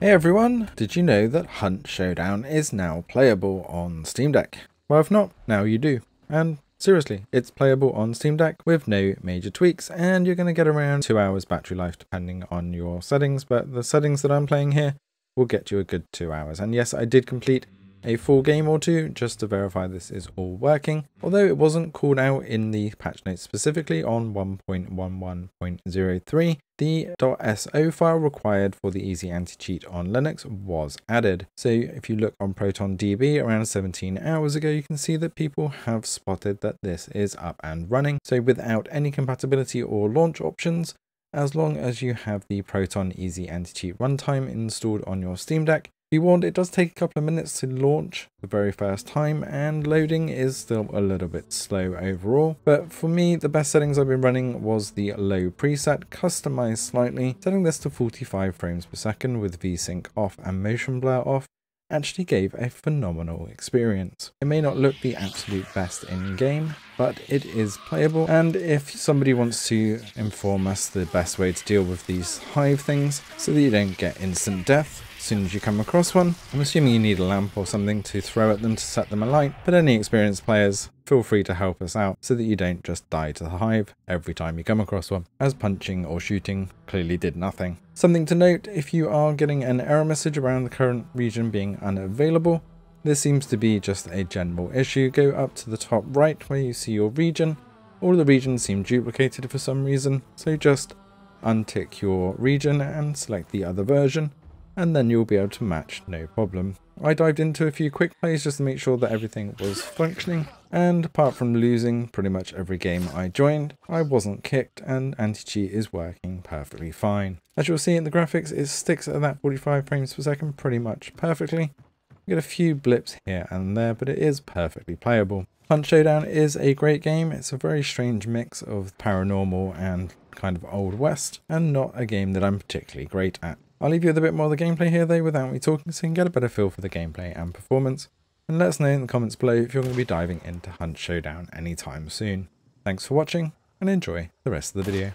Hey everyone! Did you know that Hunt Showdown is now playable on Steam Deck? Well if not, now you do. And seriously, it's playable on Steam Deck with no major tweaks and you're going to get around 2 hours battery life depending on your settings, but the settings that I'm playing here will get you a good 2 hours. And yes, I did complete a full game or two just to verify this is all working, although it wasn't called out in the patch notes specifically on 1.11.03. The .so file required for the easy anti-cheat on Linux was added. So if you look on ProtonDB around 17 hours ago, you can see that people have spotted that this is up and running. So without any compatibility or launch options, as long as you have the Proton Easy Anti-Cheat runtime installed on your Steam Deck, be warned, it does take a couple of minutes to launch the very first time and loading is still a little bit slow overall. But for me, the best settings I've been running was the low preset, customized slightly, setting this to 45 frames per second with VSync off and motion blur off actually gave a phenomenal experience. It may not look the absolute best in game, but it is playable. And if somebody wants to inform us the best way to deal with these hive things so that you don't get instant death, soon as you come across one. I'm assuming you need a lamp or something to throw at them to set them alight, but any experienced players feel free to help us out so that you don't just die to the hive every time you come across one, as punching or shooting clearly did nothing. Something to note, if you are getting an error message around the current region being unavailable, this seems to be just a general issue. Go up to the top right where you see your region. All the regions seem duplicated for some reason, so just untick your region and select the other version and then you'll be able to match no problem. I dived into a few quick plays just to make sure that everything was functioning, and apart from losing pretty much every game I joined, I wasn't kicked and anti-cheat is working perfectly fine. As you'll see in the graphics, it sticks at that 45 frames per second pretty much perfectly. You get a few blips here and there, but it is perfectly playable. Hunt Showdown is a great game. It's a very strange mix of paranormal and kind of old west, and not a game that I'm particularly great at. I'll leave you with a bit more of the gameplay here though without me talking so you can get a better feel for the gameplay and performance. And let us know in the comments below if you're going to be diving into Hunt Showdown anytime soon. Thanks for watching and enjoy the rest of the video.